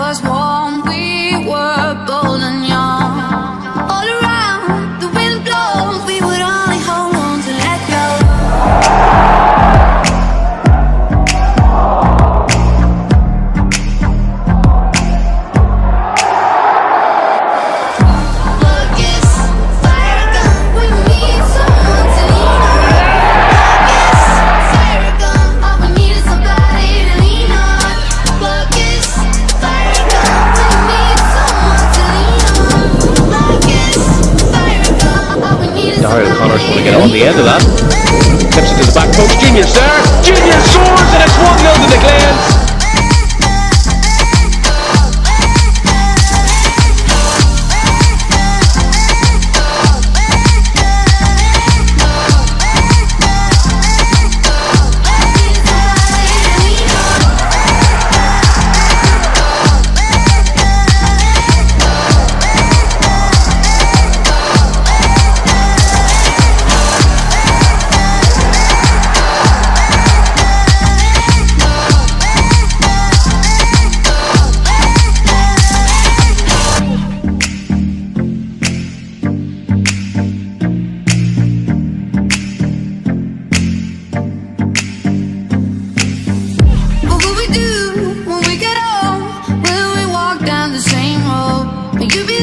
was warm, we were both. First one to get on the end of that. Tips it to the back post. Junior there. Junior soars and You be